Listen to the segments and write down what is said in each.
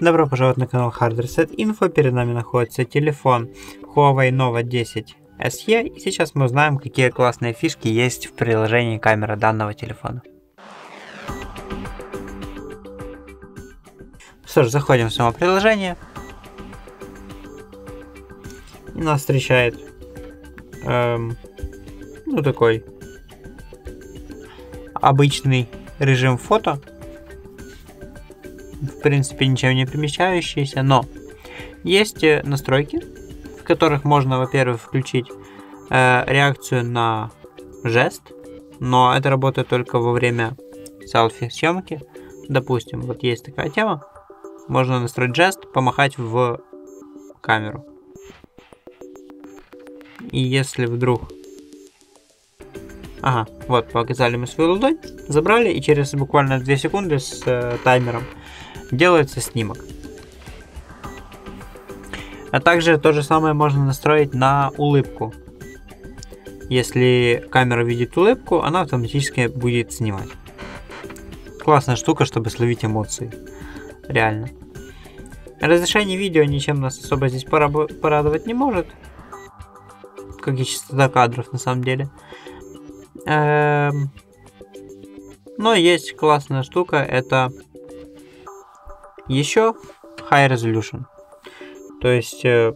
Добро пожаловать на канал Hard Reset Info. Перед нами находится телефон Huawei Nova 10 SE. И сейчас мы узнаем, какие классные фишки есть в приложении камеры данного телефона. Что ж, заходим в само приложение. И нас встречает эм, ну такой обычный режим фото в принципе, ничем не примещающиеся, но есть э, настройки, в которых можно, во-первых, включить э, реакцию на жест, но это работает только во время селфи съемки. Допустим, вот есть такая тема, можно настроить жест, помахать в камеру. И если вдруг... Ага, вот, показали мы свою ладонь, забрали, и через буквально 2 секунды с э, таймером делается снимок. А также то же самое можно настроить на улыбку. Если камера видит улыбку, она автоматически будет снимать. Классная штука, чтобы словить эмоции. Реально. Разрешение видео ничем нас особо здесь порадовать не может. Как и частота кадров на самом деле. Эм... Но есть классная штука, это еще High Resolution. То есть э,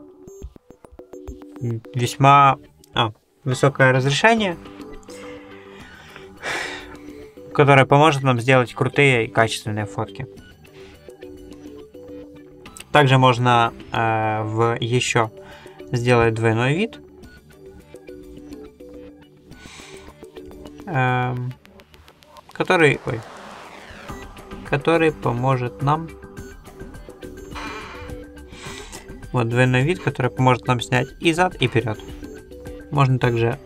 весьма а, высокое разрешение, которое поможет нам сделать крутые и качественные фотки. Также можно э, в еще сделать двойной вид. Э, который, ой, который поможет нам вот двойной вид, который поможет нам снять и зад, и вперед. Можно также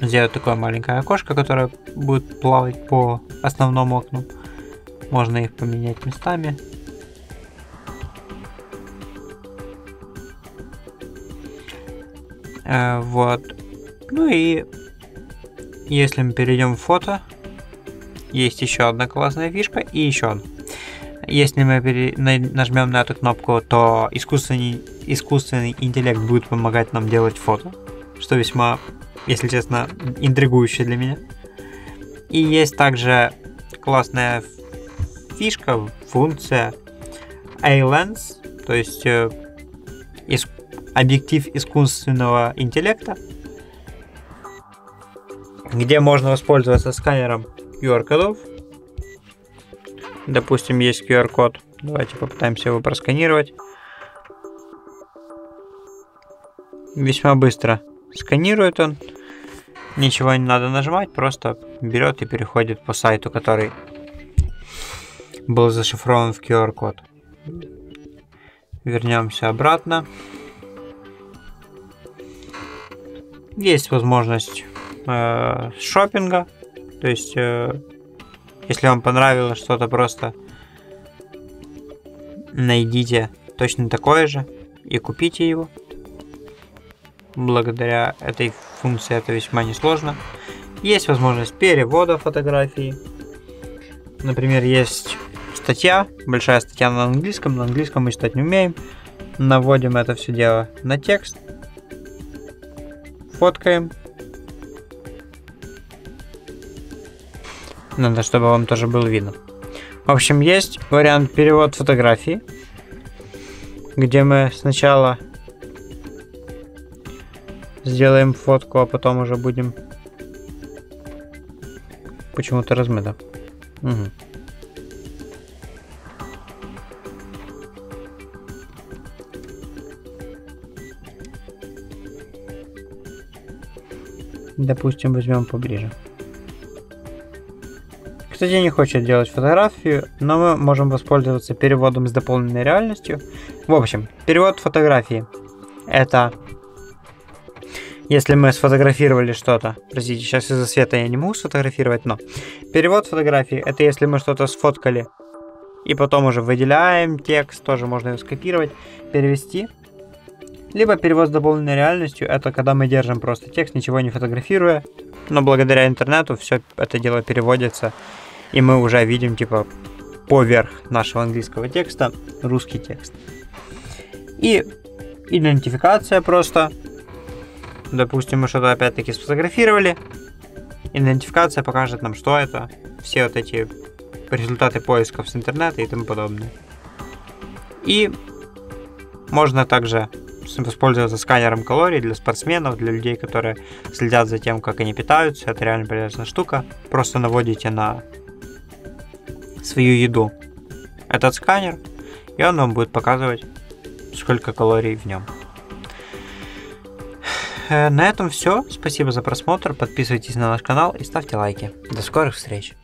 сделать такое маленькое окошко, которое будет плавать по основному окну. Можно их поменять местами. Э, вот. Ну и если мы перейдем в фото, есть еще одна классная фишка и еще одна. Если мы нажмем на эту кнопку, то искусственный, искусственный интеллект будет помогать нам делать фото, что весьма, если честно, интригующе для меня. И есть также классная фишка, функция A-Lens, то есть э, иск... объектив искусственного интеллекта, где можно воспользоваться сканером QR-кодов Допустим, есть QR-код. Давайте попытаемся его просканировать. Весьма быстро сканирует он. Ничего не надо нажимать, просто берет и переходит по сайту, который был зашифрован в QR-код. Вернемся обратно. Есть возможность э, шопинга, то есть э, если вам понравилось что-то, просто найдите точно такое же и купите его. Благодаря этой функции это весьма несложно. Есть возможность перевода фотографии. Например, есть статья, большая статья на английском, на английском мы читать не умеем. Наводим это все дело на текст, фоткаем Надо, чтобы вам тоже было видно. В общем, есть вариант перевод фотографии, где мы сначала сделаем фотку, а потом уже будем почему-то размыто. Угу. Допустим, возьмем поближе. Кстати, не хочет делать фотографию, но мы можем воспользоваться переводом с дополненной реальностью. В общем, перевод фотографии. Это если мы сфотографировали что-то. Простите, сейчас из-за света я не могу сфотографировать, но перевод фотографии это если мы что-то сфоткали и потом уже выделяем текст, тоже можно его скопировать, перевести. Либо перевод с дополненной реальностью, это когда мы держим просто текст, ничего не фотографируя, но благодаря интернету все это дело переводится и мы уже видим, типа, поверх нашего английского текста русский текст. И идентификация просто. Допустим, мы что-то опять-таки сфотографировали. Идентификация покажет нам, что это. Все вот эти результаты поисков с интернета и тому подобное. И можно также воспользоваться сканером калорий для спортсменов, для людей, которые следят за тем, как они питаются. Это реально полезная штука. Просто наводите на свою еду этот сканер, и он вам будет показывать, сколько калорий в нем. Э, на этом все. Спасибо за просмотр. Подписывайтесь на наш канал и ставьте лайки. До скорых встреч.